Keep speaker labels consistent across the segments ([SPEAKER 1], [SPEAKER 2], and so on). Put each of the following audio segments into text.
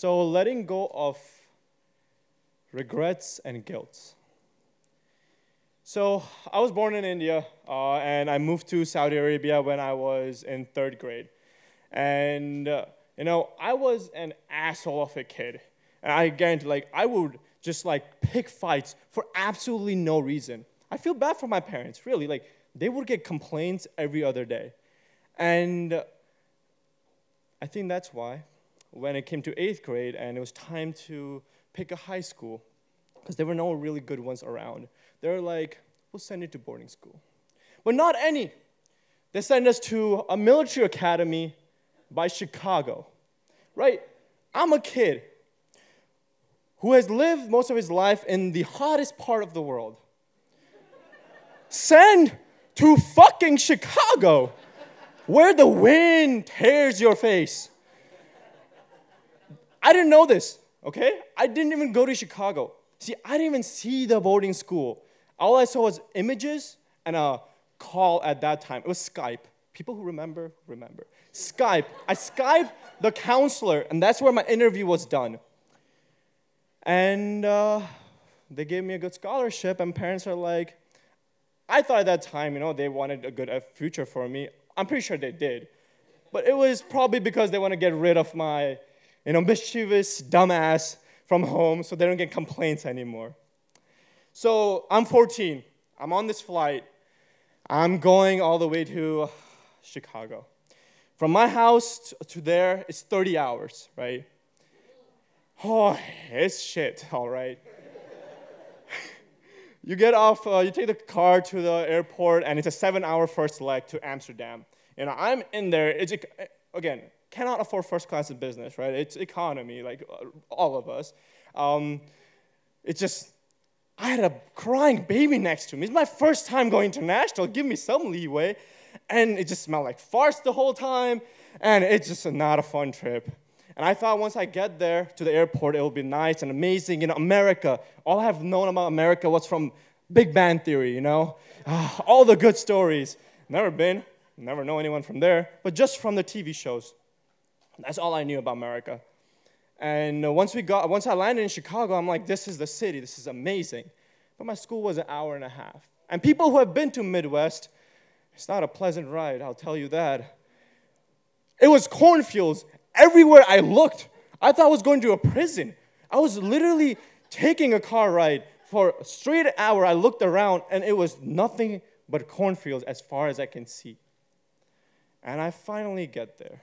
[SPEAKER 1] So, letting go of regrets and guilt. So, I was born in India uh, and I moved to Saudi Arabia when I was in third grade. And, uh, you know, I was an asshole of a kid. And I guarantee, like, I would just like pick fights for absolutely no reason. I feel bad for my parents, really. Like, they would get complaints every other day. And I think that's why when it came to eighth grade and it was time to pick a high school, because there were no really good ones around, they were like, we'll send you to boarding school. But not any. They sent us to a military academy by Chicago, right? I'm a kid who has lived most of his life in the hottest part of the world. Send to fucking Chicago, where the wind tears your face. I didn't know this, okay? I didn't even go to Chicago. See, I didn't even see the boarding school. All I saw was images and a call at that time. It was Skype. People who remember, remember. Skype. I Skyped the counselor, and that's where my interview was done. And uh, they gave me a good scholarship, and parents are like, I thought at that time, you know, they wanted a good future for me. I'm pretty sure they did. But it was probably because they want to get rid of my, you know, mischievous dumbass from home so they don't get complaints anymore. So I'm 14. I'm on this flight. I'm going all the way to Chicago. From my house to there, it's 30 hours, right? Oh, it's shit, all right. you get off, uh, you take the car to the airport, and it's a seven hour first leg to Amsterdam. You know, I'm in there, it's, again, cannot afford first class in business, right? It's economy, like uh, all of us. Um, it's just, I had a crying baby next to me. It's my first time going international. Give me some leeway. And it just smelled like farts the whole time. And it's just not a fun trip. And I thought once I get there to the airport, it will be nice and amazing. You know, America, all I've known about America was from Big Bang Theory, you know? Ah, all the good stories. Never been, never know anyone from there, but just from the TV shows. That's all I knew about America. And uh, once we got, once I landed in Chicago, I'm like, this is the city. This is amazing. But my school was an hour and a half. And people who have been to Midwest, it's not a pleasant ride. I'll tell you that. It was cornfields everywhere I looked. I thought I was going to a prison. I was literally taking a car ride for a straight hour. I looked around, and it was nothing but cornfields as far as I can see. And I finally get there.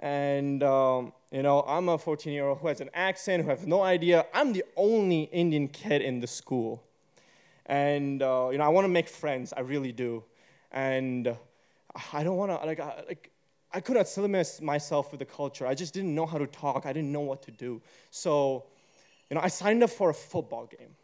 [SPEAKER 1] And um, you know, I'm a 14 year old who has an accent, who has no idea. I'm the only Indian kid in the school. And, uh, you know, I want to make friends. I really do. And uh, I don't want to, like, I, like, I couldn't assimilate myself with the culture. I just didn't know how to talk. I didn't know what to do. So, you know, I signed up for a football game.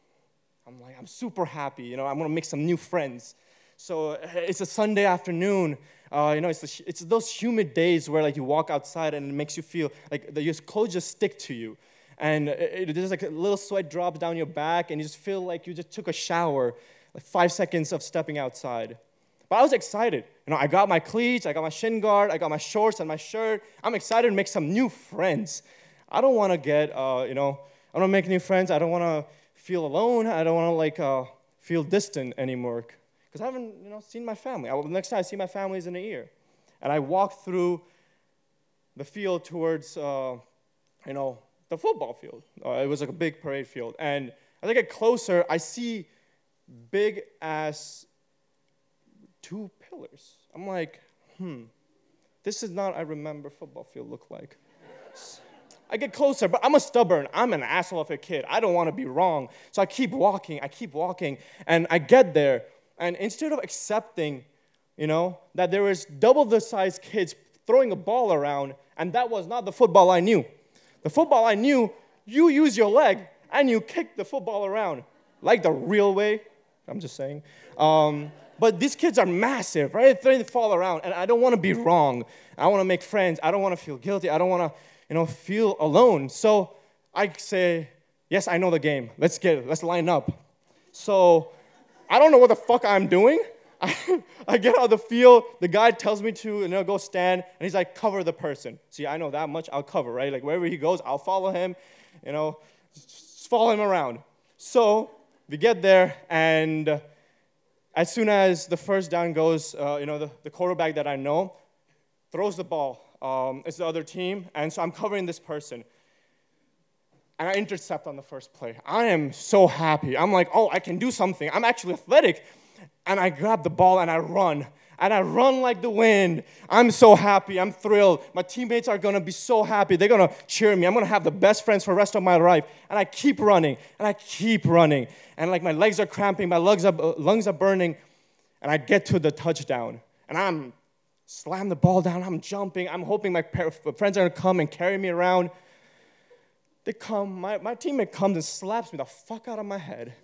[SPEAKER 1] I'm like, I'm super happy. You know, I'm to make some new friends. So it's a Sunday afternoon. Uh, you know, it's, the, it's those humid days where like you walk outside and it makes you feel like the, your clothes just stick to you. And it, it, there's like a little sweat drops down your back and you just feel like you just took a shower, like five seconds of stepping outside. But I was excited. You know, I got my cleats, I got my shin guard, I got my shorts and my shirt. I'm excited to make some new friends. I don't want to get, uh, you know, I don't make new friends. I don't want to feel alone. I don't want to like uh, feel distant anymore because I haven't you know, seen my family. I, the next time I see my family is in a year. And I walk through the field towards, uh, you know, the football field. Uh, it was like a big parade field. And as I get closer, I see big ass two pillars. I'm like, hmm, this is not I remember football field look like. I get closer, but I'm a stubborn, I'm an asshole of a kid. I don't want to be wrong. So I keep walking, I keep walking, and I get there. And instead of accepting, you know, that there was double the size kids throwing a ball around, and that was not the football I knew. The football I knew, you use your leg and you kick the football around, like the real way. I'm just saying. Um, but these kids are massive, right? They fall around, and I don't want to be wrong. I want to make friends. I don't want to feel guilty. I don't want to, you know, feel alone. So I say, yes, I know the game. Let's get it. Let's line up. So I don't know what the fuck I'm doing, I, get out of the field. The guy tells me to, you know, go stand, and he's like, cover the person. See, I know that much. I'll cover, right? Like wherever he goes, I'll follow him. You know, just follow him around. So we get there, and as soon as the first down goes, uh, you know, the, the quarterback that I know throws the ball. Um, it's the other team, and so I'm covering this person and I intercept on the first play. I am so happy. I'm like, oh, I can do something. I'm actually athletic. And I grab the ball and I run. And I run like the wind. I'm so happy. I'm thrilled. My teammates are gonna be so happy. They're gonna cheer me. I'm gonna have the best friends for the rest of my life. And I keep running and I keep running. And like my legs are cramping, my lungs are, uh, lungs are burning. And I get to the touchdown. And I'm slam the ball down. I'm jumping. I'm hoping my friends are gonna come and carry me around. They come, my, my teammate comes and slaps me the fuck out of my head.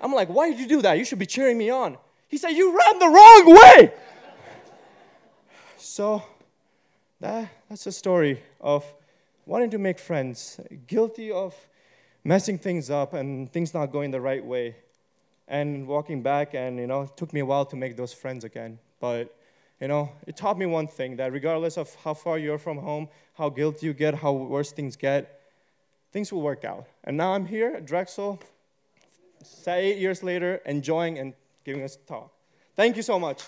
[SPEAKER 1] I'm like, why did you do that? You should be cheering me on. He said, You ran the wrong way. so that, that's a story of wanting to make friends, guilty of messing things up and things not going the right way. And walking back, and you know, it took me a while to make those friends again. But you know, it taught me one thing that regardless of how far you're from home, how guilty you get, how worse things get, things will work out. And now I'm here at Drexel, eight years later, enjoying and giving us a talk. Thank you so much.